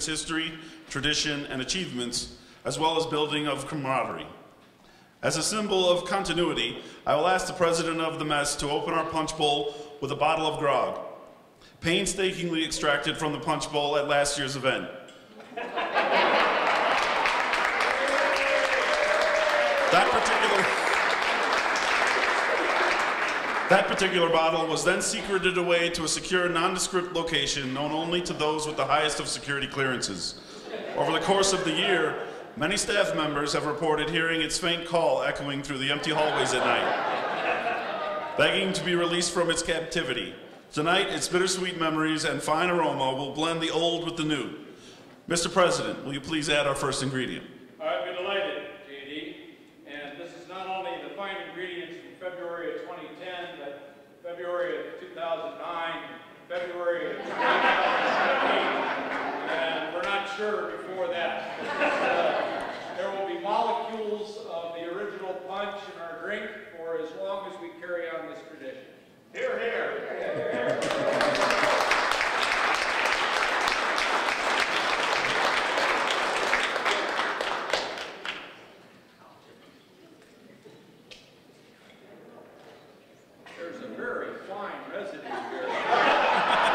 its history, tradition, and achievements, as well as building of camaraderie. As a symbol of continuity, I will ask the president of the mess to open our punch bowl with a bottle of grog, painstakingly extracted from the punch bowl at last year's event. That particular, that particular bottle was then secreted away to a secure, nondescript location known only to those with the highest of security clearances. Over the course of the year, many staff members have reported hearing its faint call echoing through the empty hallways at night, begging to be released from its captivity. Tonight, its bittersweet memories and fine aroma will blend the old with the new. Mr. President, will you please add our first ingredient? I'd be delighted, JD. And this is not only the fine ingredients from February of 2010, but February of 2009, February of 2008, and we're not sure before that. Uh, there will be molecules of the original punch in our drink for as long as we carry on this tradition. Here, here. There's a very fine residue here.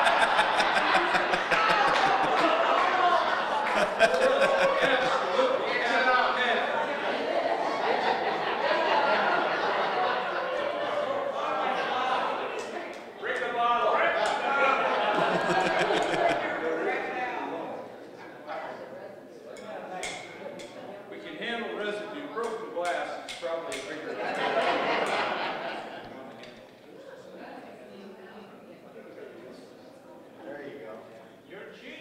Absolutely. Bring the bottle. We can handle residue. Broken glass is probably bigger. You're cheating.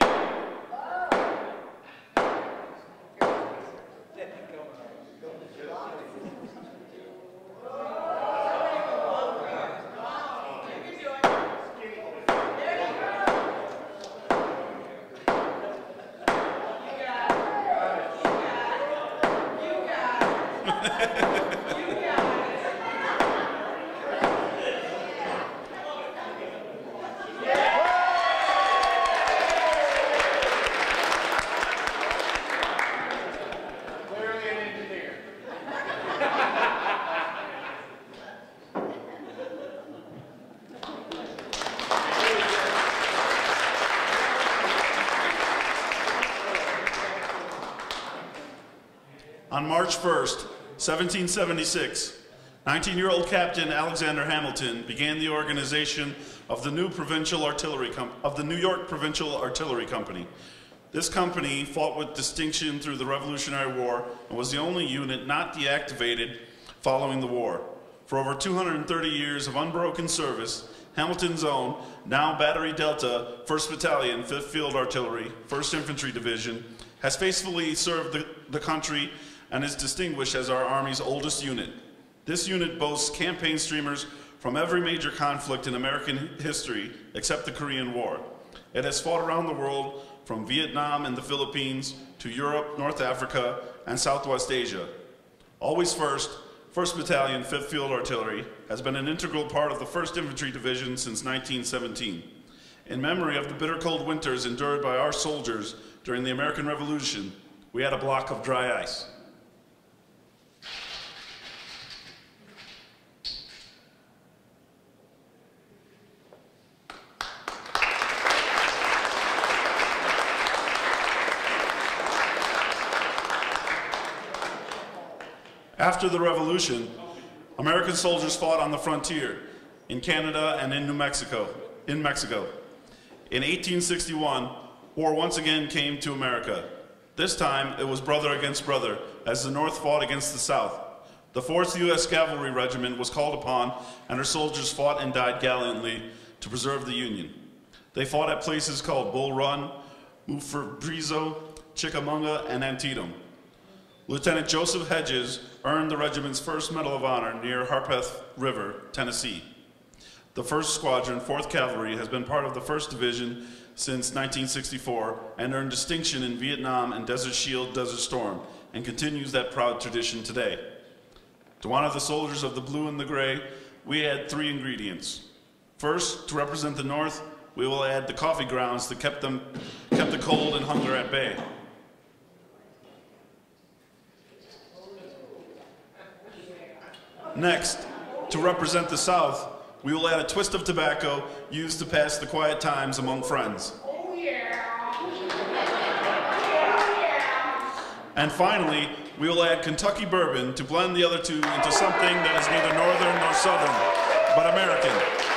Clearly an engineer. On March 1st, 1776, 19-year-old Captain Alexander Hamilton began the organization of the new provincial artillery Com- of the New York Provincial Artillery Company. This company fought with distinction through the Revolutionary War and was the only unit not deactivated following the war. For over 230 years of unbroken service, Hamilton's own, now Battery Delta, 1st Battalion, 5th Field Artillery, 1st Infantry Division, has faithfully served the, the country and is distinguished as our Army's oldest unit. This unit boasts campaign streamers from every major conflict in American history except the Korean War. It has fought around the world from Vietnam and the Philippines to Europe, North Africa, and Southwest Asia. Always first, 1st Battalion, 5th Field Artillery has been an integral part of the 1st Infantry Division since 1917. In memory of the bitter cold winters endured by our soldiers during the American Revolution, we had a block of dry ice. After the Revolution, American soldiers fought on the frontier in Canada and in New Mexico, in Mexico. In 1861, war once again came to America. This time, it was brother against brother as the North fought against the South. The 4th U.S. Cavalry Regiment was called upon, and her soldiers fought and died gallantly to preserve the Union. They fought at places called Bull Run, Murfreesboro, Chickamauga, and Antietam. Lieutenant Joseph Hedges earned the regiment's first Medal of Honor near Harpeth River, Tennessee. The 1st Squadron, 4th Cavalry, has been part of the 1st Division since 1964 and earned distinction in Vietnam and Desert Shield, Desert Storm, and continues that proud tradition today. To honor the soldiers of the blue and the gray, we add three ingredients. First, to represent the North, we will add the coffee grounds that kept them kept the cold and hunger at bay. Next, to represent the South, we will add a twist of tobacco used to pass the quiet times among friends. And finally, we will add Kentucky bourbon to blend the other two into something that is neither northern nor southern, but American.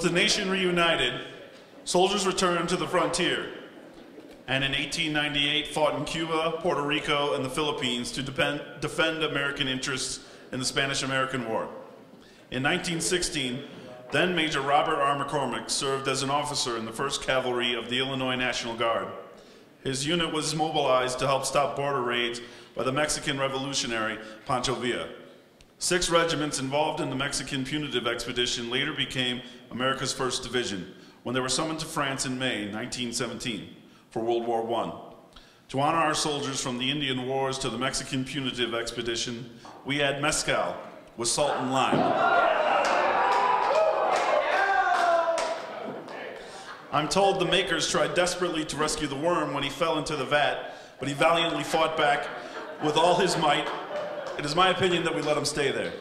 With the nation reunited, soldiers returned to the frontier and in 1898 fought in Cuba, Puerto Rico, and the Philippines to defend, defend American interests in the Spanish-American War. In 1916, then Major Robert R. McCormick served as an officer in the 1st Cavalry of the Illinois National Guard. His unit was mobilized to help stop border raids by the Mexican revolutionary Pancho Villa. Six regiments involved in the Mexican punitive expedition later became America's 1st Division when they were summoned to France in May 1917 for World War I. To honor our soldiers from the Indian Wars to the Mexican punitive expedition, we add mezcal with salt and lime. I'm told the makers tried desperately to rescue the worm when he fell into the vat, but he valiantly fought back with all his might it is my opinion that we let him stay there.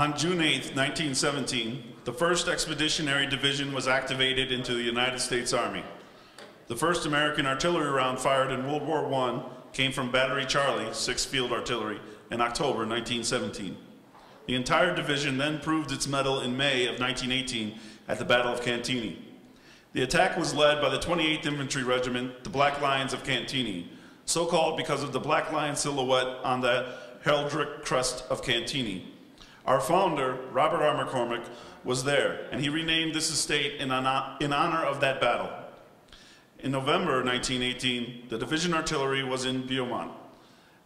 On June 8, 1917, the 1st Expeditionary Division was activated into the United States Army. The first American artillery round fired in World War I came from Battery Charlie, 6th Field Artillery, in October 1917. The entire division then proved its mettle in May of 1918 at the Battle of Cantigny. The attack was led by the 28th Infantry Regiment, the Black Lions of Cantigny, so called because of the Black Lion silhouette on the heraldic crest of Cantigny. Our founder, Robert R. McCormick, was there, and he renamed this estate in, honor of that battle. In November 1918, the division artillery was in Beaumont.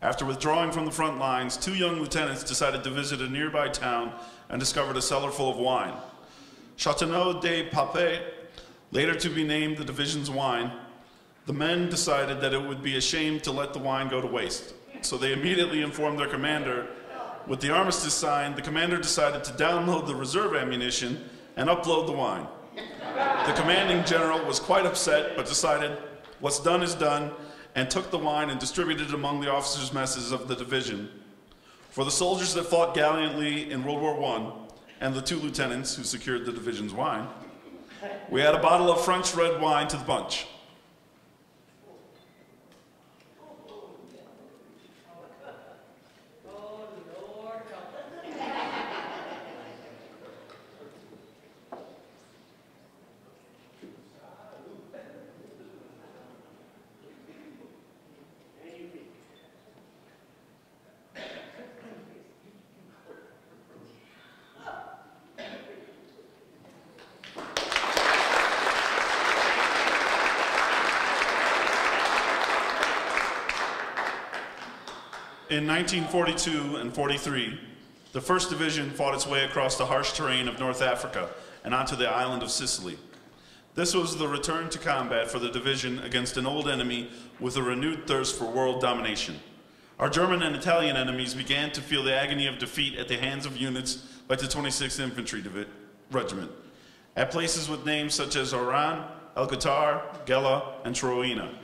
After withdrawing from the front lines, two young lieutenants decided to visit a nearby town and discovered a cellar full of wine. Chateauneuf de Pape, later to be named the division's wine, the men decided that it would be a shame to let the wine go to waste. So they immediately informed their commander with the armistice signed, the commander decided to download the reserve ammunition and upload the wine. The commanding general was quite upset, but decided what's done is done, and took the wine and distributed it among the officers' messes of the division. For the soldiers that fought gallantly in World War I, and the two lieutenants who secured the division's wine, we had a bottle of French red wine to the bunch. In 1942 and 43, the 1st Division fought its way across the harsh terrain of North Africa and onto the island of Sicily. This was the return to combat for the division against an old enemy with a renewed thirst for world domination. Our German and Italian enemies began to feel the agony of defeat at the hands of units like the 26th Infantry Regiment, at places with names such as Oran, El Guettar, Gela, and Troina.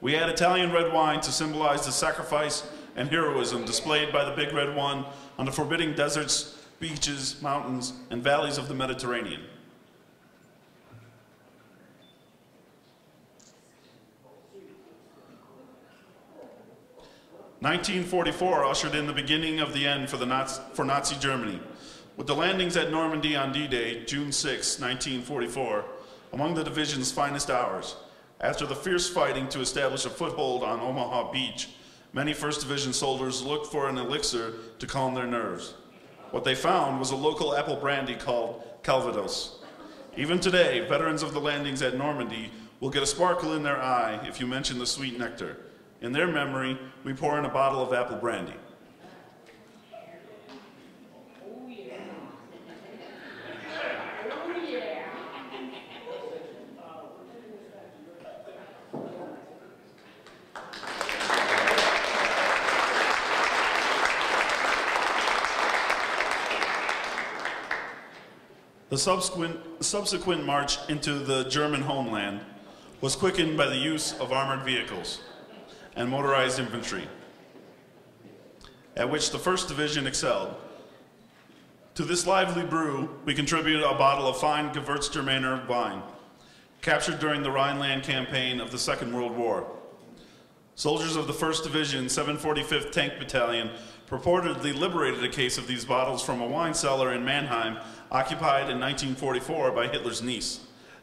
We had Italian red wine to symbolize the sacrifice and heroism displayed by the Big Red One on the forbidding deserts, beaches, mountains, and valleys of the Mediterranean. Nineteen forty-four ushered in the beginning of the end for, the Nazi, for Nazi Germany, with the landings at Normandy on D-Day, June 6, 1944, among the division's finest hours. After the fierce fighting to establish a foothold on Omaha Beach, many 1st Division soldiers looked for an elixir to calm their nerves. What they found was a local apple brandy called Calvados. Even today, veterans of the landings at Normandy will get a sparkle in their eye if you mention the sweet nectar. In their memory, we pour in a bottle of apple brandy. The subsequent, subsequent march into the German homeland was quickened by the use of armored vehicles and motorized infantry, at which the 1st Division excelled. To this lively brew, we contributed a bottle of fine Gewürztraminer wine, captured during the Rhineland campaign of the Second World War. Soldiers of the 1st Division, 745th Tank Battalion, purportedly liberated a case of these bottles from a wine cellar in Mannheim occupied in 1944 by Hitler's niece.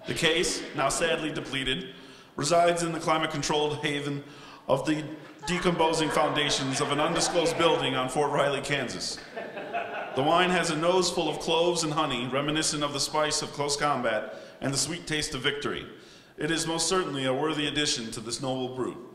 The case, now sadly depleted, resides in the climate-controlled haven of the decomposing foundations of an undisclosed building on Fort Riley, Kansas. The wine has a nose full of cloves and honey, reminiscent of the spice of close combat and the sweet taste of victory. It is most certainly a worthy addition to this noble brew.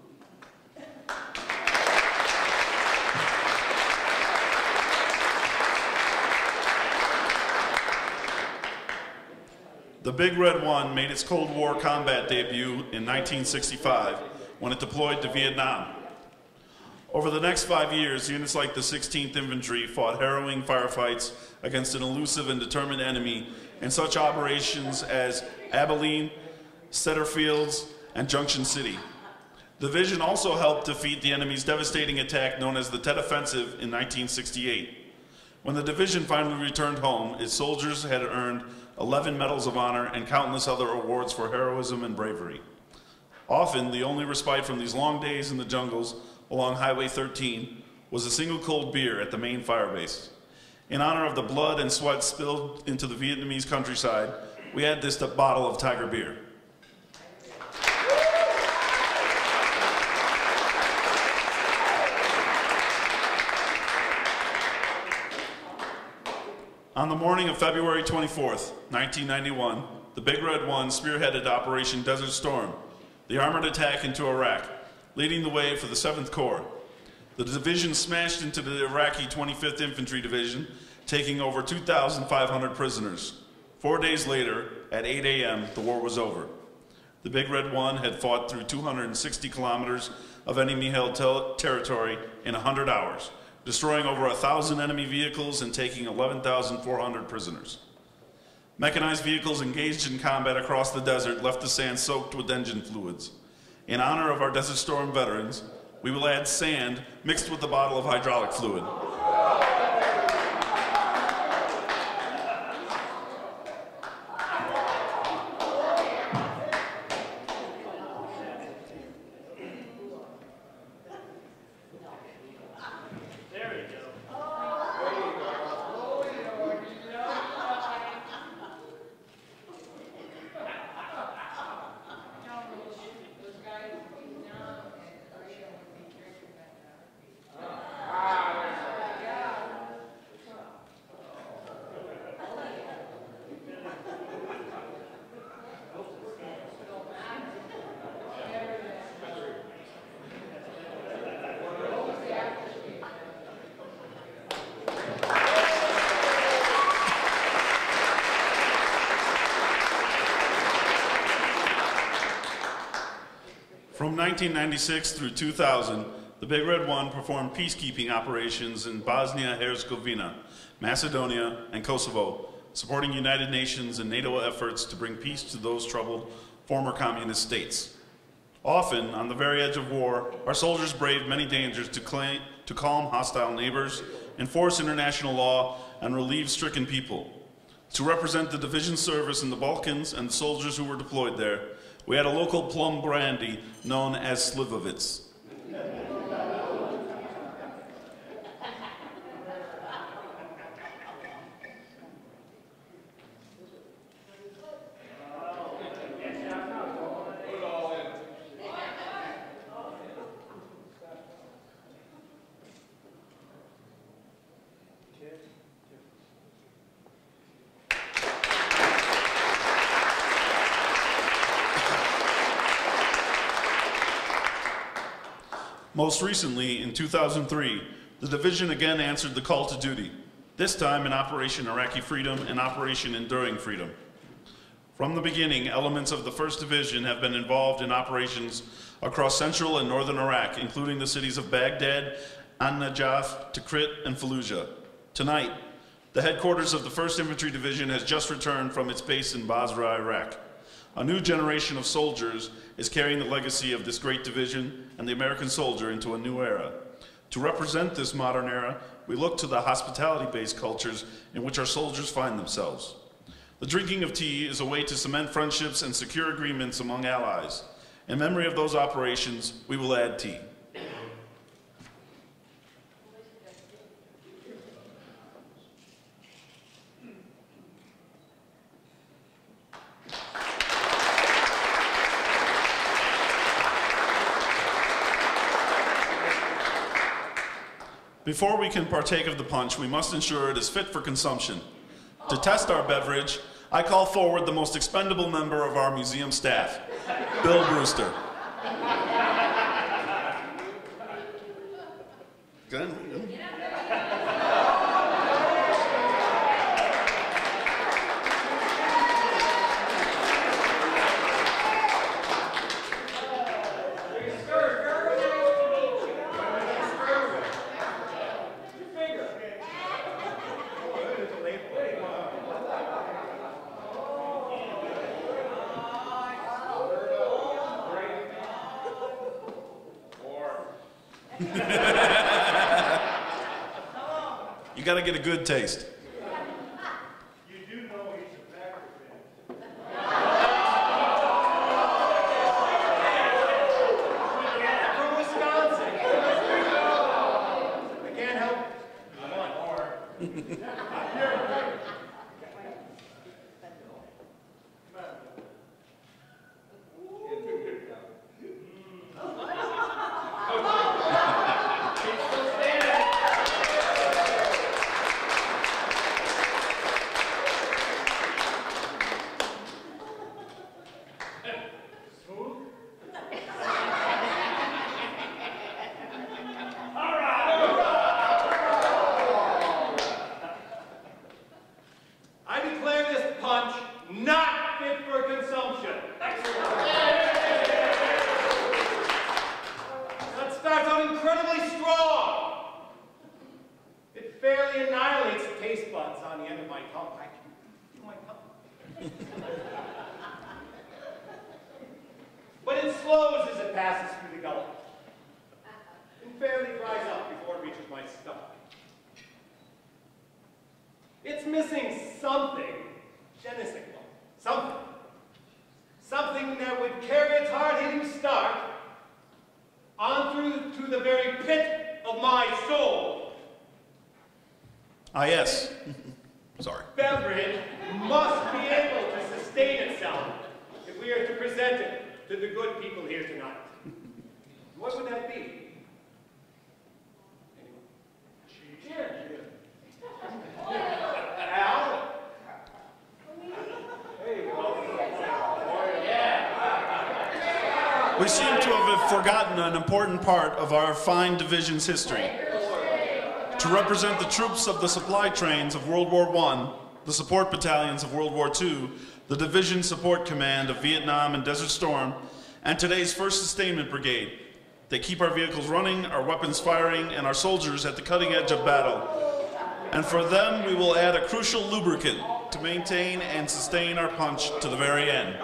The Big Red One made its Cold War combat debut in 1965 when it deployed to Vietnam. Over the next five years, units like the 16th Infantry fought harrowing firefights against an elusive and determined enemy in such operations as Abilene, Cedar Falls, and Junction City. The division also helped defeat the enemy's devastating attack known as the Tet Offensive in 1968. When the division finally returned home, its soldiers had earned 11 medals of honor and countless other awards for heroism and bravery. Often, the only respite from these long days in the jungles along Highway 13 was a single cold beer at the main fire base. In honor of the blood and sweat spilled into the Vietnamese countryside, we had this bottle of Tiger beer. On the morning of February 24th, 1991, the Big Red One spearheaded Operation Desert Storm, the armored attack into Iraq, leading the way for the 7th Corps. The division smashed into the Iraqi 25th Infantry Division, taking over 2,500 prisoners. Four days later, at 8 a.m., the war was over. The Big Red One had fought through 260 kilometers of enemy-held territory in 100 hours, destroying over 1,000 enemy vehicles and taking 11,400 prisoners. Mechanized vehicles engaged in combat across the desert left the sand soaked with engine fluids. In honor of our Desert Storm veterans, we will add sand mixed with a bottle of hydraulic fluid. 1996 through 2000, the Big Red One performed peacekeeping operations in Bosnia Herzegovina, Macedonia, and Kosovo, supporting United Nations and NATO efforts to bring peace to those troubled former communist states. Often, on the very edge of war, our soldiers braved many dangers to, claim, to calm hostile neighbors, enforce international law, and relieve stricken people. To represent the division service in the Balkans and the soldiers who were deployed there, we had a local plum brandy known as Slivovitz. Most recently, in 2003, the division again answered the call to duty, this time in Operation Iraqi Freedom and Operation Enduring Freedom. From the beginning, elements of the 1st Division have been involved in operations across central and northern Iraq, including the cities of Baghdad, An-Najaf, Tikrit, and Fallujah. Tonight, the headquarters of the 1st Infantry Division has just returned from its base in Basra, Iraq. A new generation of soldiers is carrying the legacy of this great division and the American soldier into a new era. To represent this modern era, we look to the hospitality-based cultures in which our soldiers find themselves. The drinking of tea is a way to cement friendships and secure agreements among allies. In memory of those operations, we will add tea. Before we can partake of the punch, we must ensure it is fit for consumption. To test our beverage, I call forward the most expendable member of our museum staff, Bill Brewster. To get a good taste. You do know he's a Packer fan. From Wisconsin. I can't help it. Come on, or. I declare this punch not fit for consumption. That starts out incredibly strong. It fairly annihilates the taste buds on the end of my tongue. I can feel my tongue. but it slows as it passes through the gullet. And fairly dries up before it reaches my stomach. It's missing something. Je ne sais quoi. Something. Something that would carry its hard-hitting start on through to the very pit of my soul. Ah, yes. Sorry. Beverage must be able to sustain itself if we are to present it to the good people here tonight. What would that be? Al? We seem to have forgotten an important part of our fine division's history to represent the troops of the supply trains of World War I, the support battalions of World War II, the Division Support Command of Vietnam and Desert Storm, and today's 1st Sustainment Brigade. They keep our vehicles running, our weapons firing, and our soldiers at the cutting edge of battle. And for them, we will add a crucial lubricant to maintain and sustain our punch to the very end.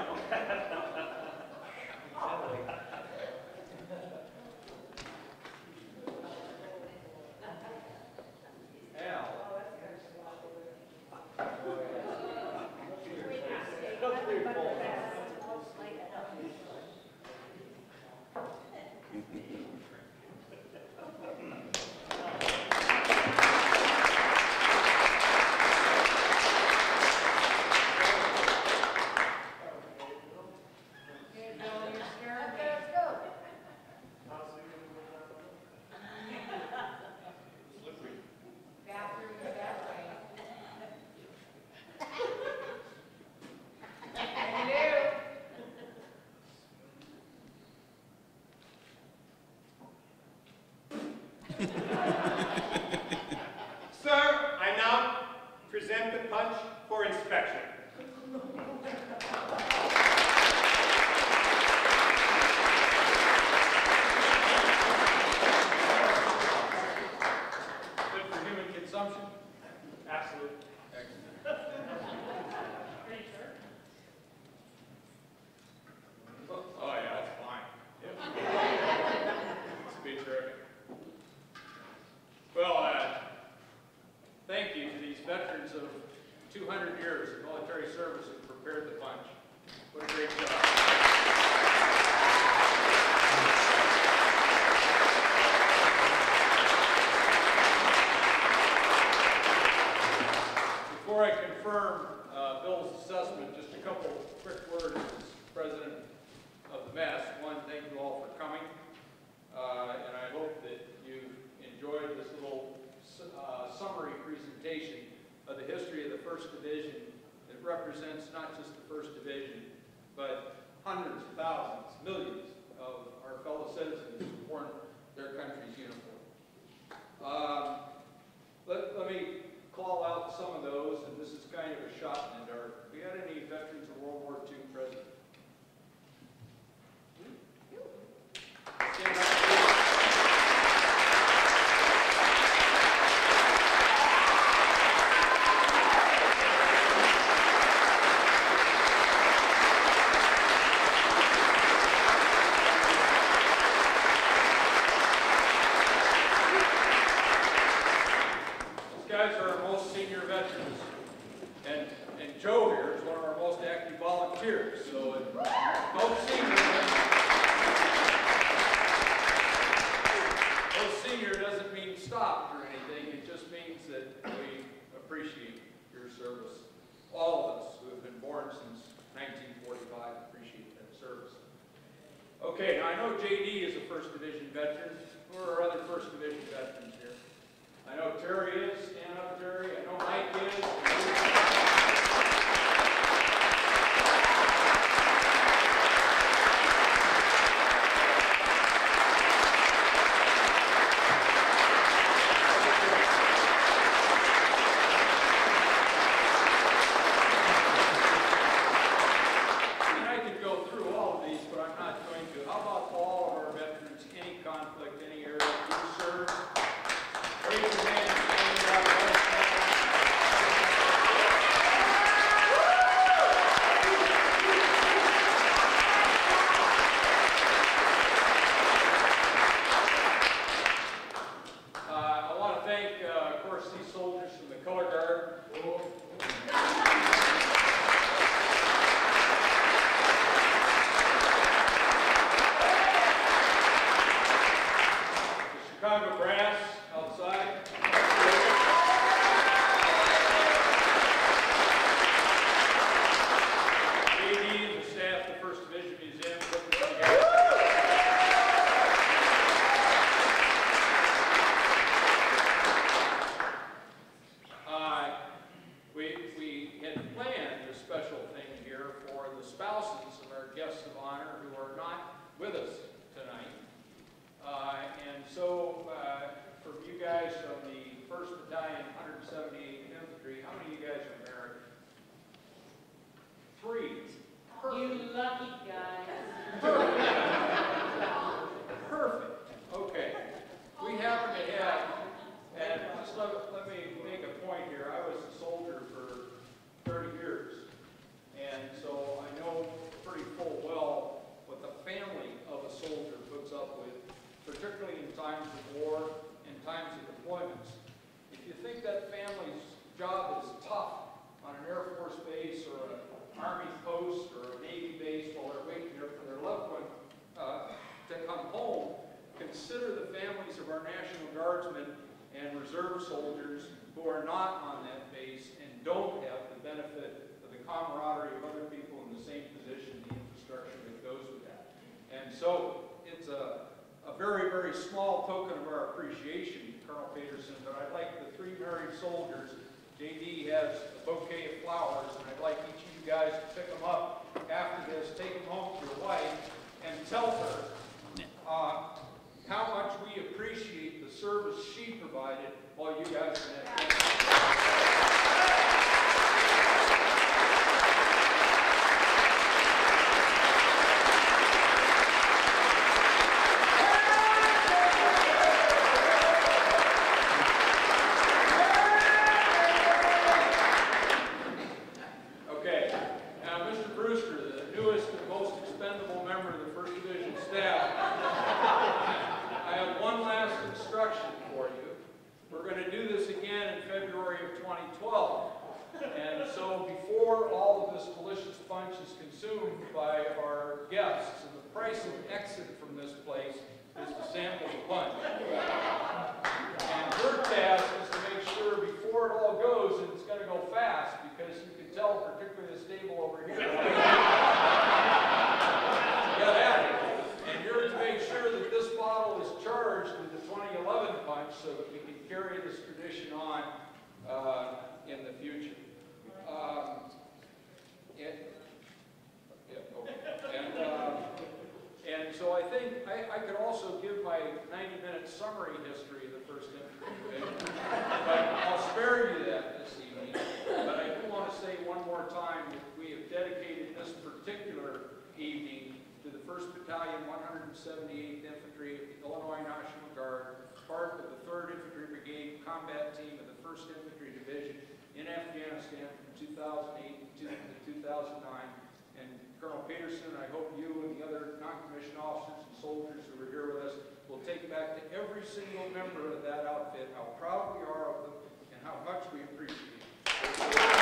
of the history of the First Division that represents not just the First Division, but hundreds, thousands, millions of our fellow citizens who worn their country's uniform. Um, let, let me call out some of those, and this is kind of a shot in the dark. We had any veterans of World War II present? senior doesn't mean stopped or anything. It just means that we appreciate your service. All of us who have been born since 1945 appreciate that service. Okay, now I know JD is a First Division veteran. Who are our other First Division veterans here? I know Terry is. Stand up, Terry. I know Mike is. of our appreciation, Colonel Peterson, but I'd like the three married soldiers, JD has a bouquet of flowers, and I'd like each of you guys to pick them up after this, take them home to your wife, and tell her uh, how much we appreciate the service she provided while you guys were in Christ of Exodus, 2009. And Colonel Peterson, I hope you and the other non-commissioned officers and soldiers who are here with us will take back to every single member of that outfit how proud we are of them and how much we appreciate them.